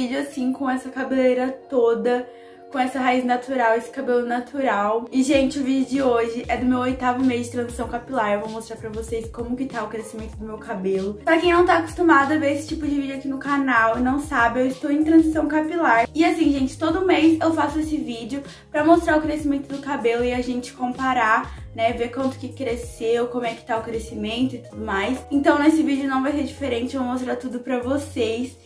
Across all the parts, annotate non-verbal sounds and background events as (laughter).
vídeo assim com essa cabeleira toda com essa raiz natural, esse cabelo natural. E, gente, o vídeo de hoje é do meu oitavo mês de transição capilar. Eu vou mostrar pra vocês como que tá o crescimento do meu cabelo. Pra quem não tá acostumado a ver esse tipo de vídeo aqui no canal e não sabe, eu estou em transição capilar. E assim, gente, todo mês eu faço esse vídeo pra mostrar o crescimento do cabelo e a gente comparar né, ver quanto que cresceu, como é que tá o crescimento e tudo mais. Então nesse vídeo não vai ser diferente, eu vou mostrar tudo pra vocês.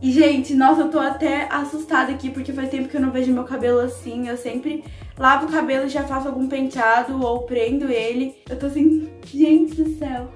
E, gente, nossa, eu tô até assustada aqui, porque faz tempo que eu não vejo meu cabelo assim. Eu sempre lavo o cabelo e já faço algum penteado ou prendo ele. Eu tô assim, gente do céu.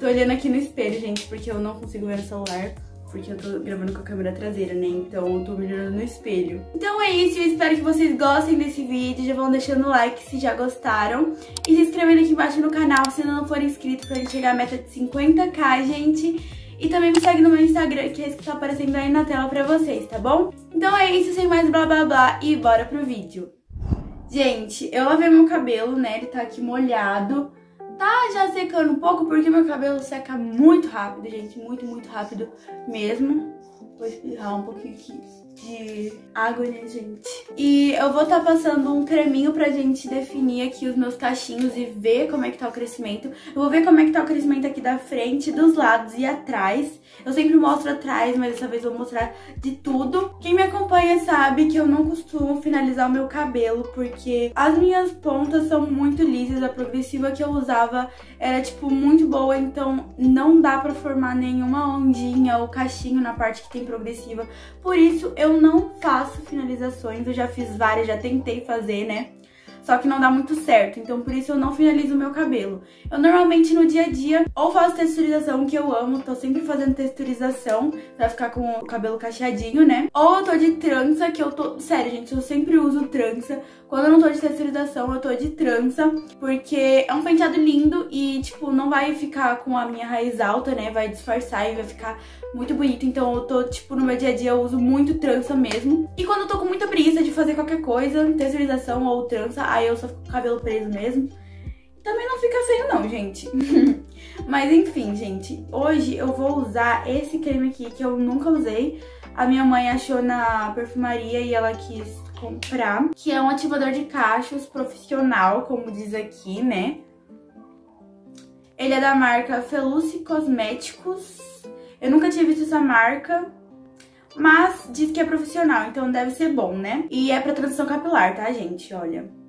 Tô olhando aqui no espelho, gente, porque eu não consigo ver no celular. Porque eu tô gravando com a câmera traseira, né? Então eu tô olhando no espelho. Então é isso, eu espero que vocês gostem desse vídeo. Já vão deixando o like se já gostaram. E se inscrevendo aqui embaixo no canal se não for inscrito pra gente chegar à meta de 50k, gente. E também me segue no meu Instagram, que é esse que tá aparecendo aí na tela pra vocês, tá bom? Então é isso, sem mais blá blá blá, e bora pro vídeo. Gente, eu lavei meu cabelo, né? Ele tá aqui molhado. Tá já secando um pouco, porque meu cabelo seca muito rápido, gente. Muito, muito rápido mesmo. Vou espirrar um pouquinho aqui de água, né, gente? E eu vou estar tá passando um creminho pra gente definir aqui os meus cachinhos e ver como é que tá o crescimento. Eu vou ver como é que tá o crescimento aqui da frente, dos lados e atrás. Eu sempre mostro atrás, mas dessa vez eu vou mostrar de tudo. Quem me acompanha sabe que eu não costumo finalizar o meu cabelo, porque as minhas pontas são muito lisas. A progressiva que eu usava era, tipo, muito boa, então não dá pra formar nenhuma ondinha ou cachinho na parte que tem progressiva. Por isso, eu não faço finalizações, eu já fiz várias, já tentei fazer, né? Só que não dá muito certo, então por isso eu não finalizo o meu cabelo. Eu normalmente no dia a dia ou faço texturização, que eu amo, tô sempre fazendo texturização pra ficar com o cabelo cacheadinho, né? Ou eu tô de trança, que eu tô... Sério, gente, eu sempre uso trança. Quando eu não tô de texturização, eu tô de trança, porque é um penteado lindo e, tipo, não vai ficar com a minha raiz alta, né? Vai disfarçar e vai ficar muito bonito. Então eu tô, tipo, no meu dia a dia eu uso muito trança mesmo. E quando eu tô com muita preguiça de fazer qualquer coisa, texturização ou trança, aí eu só fico com o cabelo preso mesmo. Também não fica feio não, gente. (laughs) Mas enfim, gente, hoje eu vou usar esse creme aqui que eu nunca usei. A minha mãe achou na perfumaria e ela quis comprar, que é um ativador de cachos profissional, como diz aqui, né? Ele é da marca Feluce Cosméticos. Eu nunca tinha visto essa marca, mas diz que é profissional, então deve ser bom, né? E é pra transição capilar, tá, gente? Olha.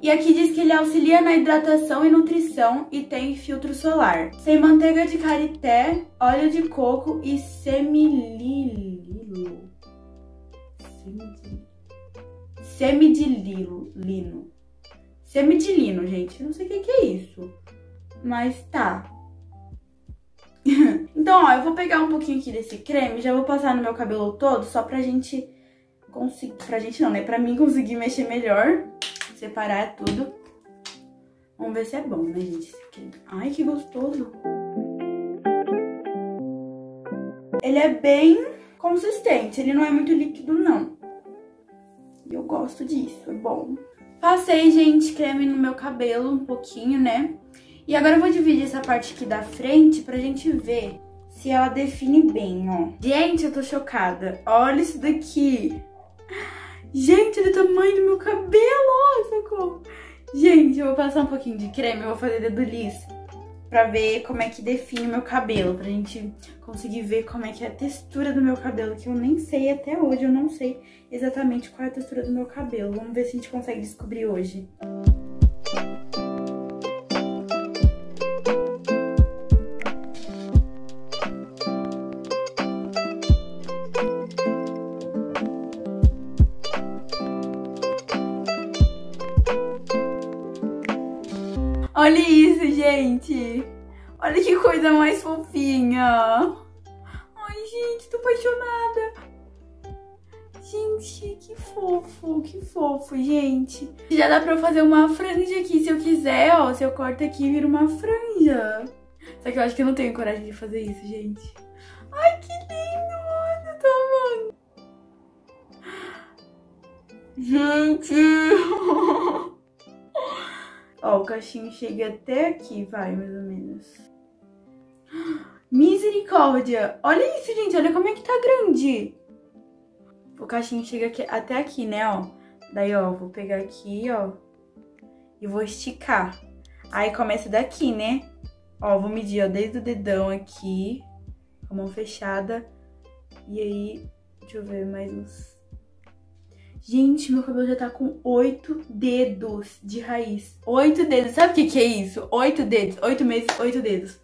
E aqui diz que ele auxilia na hidratação e nutrição e tem filtro solar. Sem manteiga de karité, óleo de coco e semililo. Semidililo. Lino. Semidilino, gente. Não sei o que, é isso. Mas tá. (laughs) então, ó, eu vou pegar um pouquinho aqui desse creme, já vou passar no meu cabelo todo, só pra gente conseguir... Pra gente não, né? Pra mim conseguir mexer melhor, separar tudo. Vamos ver se é bom, né, gente? Ai, que gostoso. Ele é bem consistente, ele não é muito líquido, não. E eu gosto disso, é bom. Passei, gente, creme no meu cabelo um pouquinho, né? E agora eu vou dividir essa parte aqui da frente pra gente ver se ela define bem, ó. Gente, eu tô chocada. Olha isso daqui. Gente, olha o tamanho do meu cabelo, socorro. Gente, eu vou passar um pouquinho de creme, eu vou fazer dedo liso pra ver como é que define o meu cabelo, pra gente conseguir ver como é que é a textura do meu cabelo, que eu nem sei até hoje, eu não sei exatamente qual é a textura do meu cabelo. Vamos ver se a gente consegue descobrir hoje. Olha isso, gente. Olha que coisa mais fofinha. Ai, gente, tô apaixonada. Gente, que fofo, que fofo, gente. Já dá pra eu fazer uma franja aqui, se eu quiser, ó. Se eu corto aqui, vira uma franja. Só que eu acho que eu não tenho coragem de fazer isso, gente. Ai, que lindo, olha o tamanho. Gente... (laughs) Ó, o cachinho chega até aqui, vai, mais ou menos. Misericórdia! Olha isso, gente. Olha como é que tá grande. O cachinho chega aqui, até aqui, né, ó. Daí, ó, vou pegar aqui, ó. E vou esticar. Aí começa daqui, né? Ó, vou medir, ó, desde o dedão aqui. Com a mão fechada. E aí, deixa eu ver mais uns... Gente, meu cabelo já tá com oito dedos de raiz. Oito dedos. Sabe o que que é isso? Oito dedos. Oito meses, oito dedos.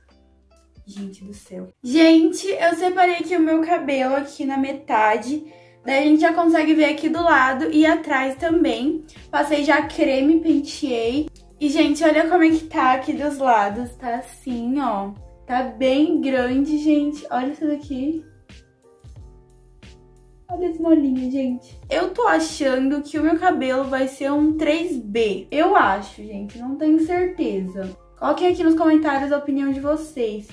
Gente do céu. Gente, eu separei aqui o meu cabelo aqui na metade. Daí a gente já consegue ver aqui do lado e atrás também. Passei já creme, penteei. E, gente, olha como é que tá aqui dos lados. Tá assim, ó. Tá bem grande, gente. Olha isso daqui. Olha as molinhas, gente. Eu tô achando que o meu cabelo vai ser um 3B. Eu acho, gente. Não tenho certeza. Coloquem aqui nos comentários a opinião de vocês.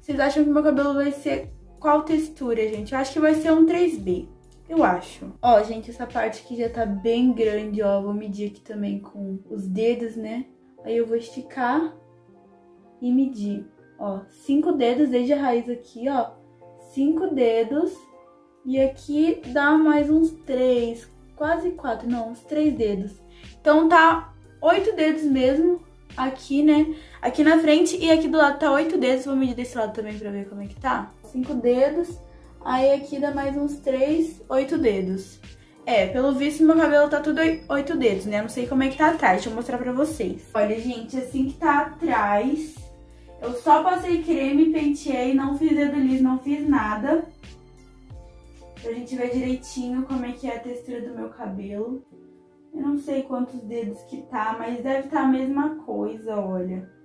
Vocês acham que meu cabelo vai ser qual textura, gente? Eu acho que vai ser um 3B. Eu acho. Ó, gente, essa parte aqui já tá bem grande, ó. Vou medir aqui também com os dedos, né? Aí eu vou esticar e medir. Ó, cinco dedos desde a raiz aqui, ó. Cinco dedos. E aqui dá mais uns três, quase quatro, não, uns três dedos. Então tá oito dedos mesmo aqui, né? Aqui na frente e aqui do lado tá oito dedos. Vou medir desse lado também pra ver como é que tá. Cinco dedos. Aí aqui dá mais uns 3, 8 dedos. É, pelo visto meu cabelo tá tudo 8 dedos, né? Não sei como é que tá atrás, deixa eu mostrar pra vocês. Olha, gente, assim que tá atrás, eu só passei creme, penteei, não fiz dedo liso, não fiz nada. Pra gente ver direitinho como é que é a textura do meu cabelo. Eu não sei quantos dedos que tá, mas deve estar tá a mesma coisa, olha.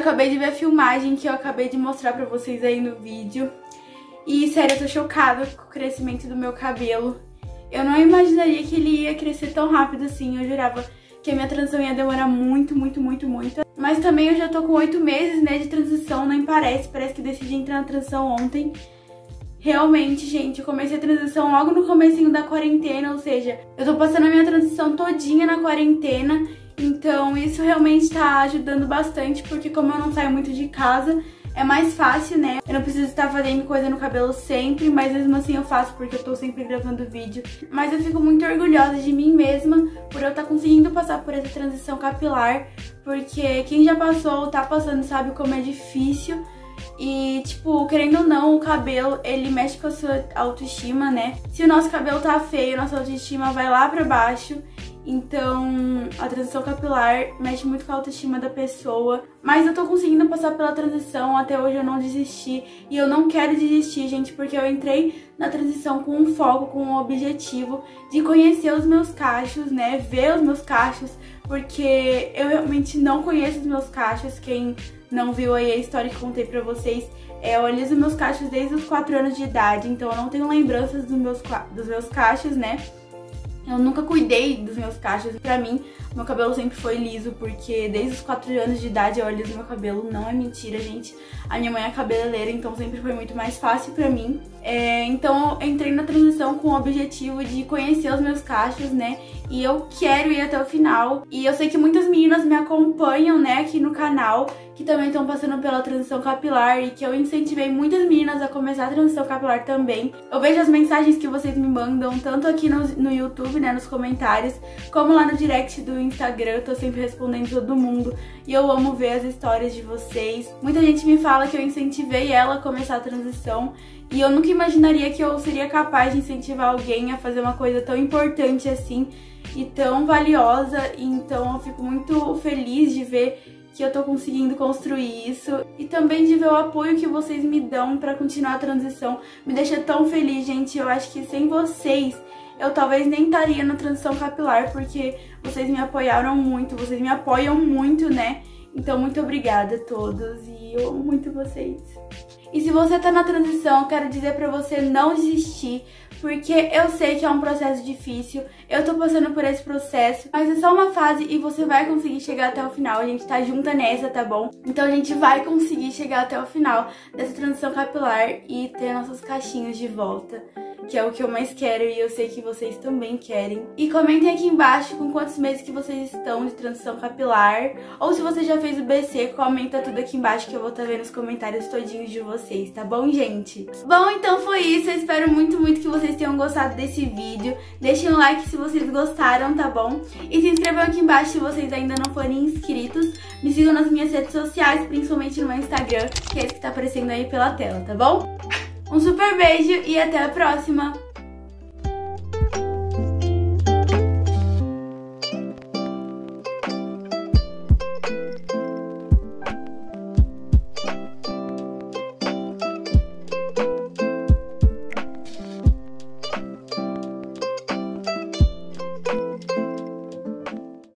Acabei de ver a filmagem que eu acabei de mostrar pra vocês aí no vídeo. E, sério, eu tô chocada com o crescimento do meu cabelo. Eu não imaginaria que ele ia crescer tão rápido assim. Eu jurava que a minha transição ia demorar muito, muito, muito, muito. Mas também eu já tô com oito meses, né, de transição, nem parece. Parece que decidi entrar na transição ontem. Realmente, gente, eu comecei a transição logo no comecinho da quarentena, ou seja, eu tô passando a minha transição todinha na quarentena então isso realmente tá ajudando bastante, porque como eu não saio muito de casa, é mais fácil, né? Eu não preciso estar fazendo coisa no cabelo sempre, mas mesmo assim eu faço porque eu tô sempre gravando vídeo. Mas eu fico muito orgulhosa de mim mesma por eu estar tá conseguindo passar por essa transição capilar, porque quem já passou ou tá passando sabe como é difícil. E, tipo, querendo ou não, o cabelo, ele mexe com a sua autoestima, né? Se o nosso cabelo tá feio, nossa autoestima vai lá pra baixo. Então, a transição capilar mexe muito com a autoestima da pessoa. Mas eu tô conseguindo passar pela transição, até hoje eu não desisti. E eu não quero desistir, gente, porque eu entrei na transição com um foco, com um objetivo de conhecer os meus cachos, né? Ver os meus cachos, porque eu realmente não conheço os meus cachos. Quem não viu aí a história que contei pra vocês, é, eu aliso meus cachos desde os 4 anos de idade, então eu não tenho lembranças dos meus, dos meus cachos, né? Eu nunca cuidei dos meus cachos. Pra mim, meu cabelo sempre foi liso, porque desde os 4 anos de idade eu aliso meu cabelo. Não é mentira, gente. A minha mãe é cabeleireira, então sempre foi muito mais fácil pra mim. É, então eu entrei na transição com o objetivo de conhecer os meus cachos, né? E eu quero ir até o final. E eu sei que muitas meninas me acompanham, né, aqui no canal que também estão passando pela transição capilar e que eu incentivei muitas meninas a começar a transição capilar também. Eu vejo as mensagens que vocês me mandam, tanto aqui no, no YouTube, né, nos comentários, como lá no direct do Instagram, eu tô sempre respondendo todo mundo e eu amo ver as histórias de vocês. Muita gente me fala que eu incentivei ela a começar a transição e eu nunca imaginaria que eu seria capaz de incentivar alguém a fazer uma coisa tão importante assim e tão valiosa, então eu fico muito feliz de ver que eu tô conseguindo construir isso e também de ver o apoio que vocês me dão para continuar a transição. Me deixa tão feliz, gente. Eu acho que sem vocês eu talvez nem estaria na transição capilar, porque vocês me apoiaram muito, vocês me apoiam muito, né? Então, muito obrigada a todos e eu amo muito vocês. E se você tá na transição, eu quero dizer pra você não desistir, porque eu sei que é um processo difícil, eu tô passando por esse processo, mas é só uma fase e você vai conseguir chegar até o final. A gente tá junta nessa, tá bom? Então a gente vai conseguir chegar até o final dessa transição capilar e ter nossos cachinhos de volta que é o que eu mais quero e eu sei que vocês também querem. E comentem aqui embaixo com quantos meses que vocês estão de transição capilar, ou se você já fez o BC, comenta tudo aqui embaixo que eu vou estar tá vendo os comentários todinhos de vocês, tá bom, gente? Bom, então foi isso, eu espero muito, muito que vocês tenham gostado desse vídeo. Deixem um like se vocês gostaram, tá bom? E se inscrevam aqui embaixo se vocês ainda não forem inscritos. Me sigam nas minhas redes sociais, principalmente no meu Instagram, que é esse que tá aparecendo aí pela tela, tá bom? Um super beijo e até a próxima!